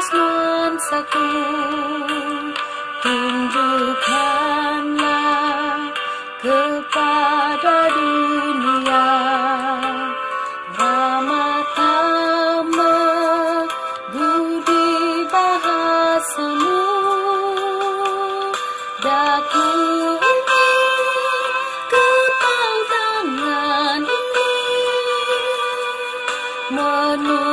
atas nuansaku Tunjukkanlah kepada dunia. Ramatama budi bahasamu. Daku Manu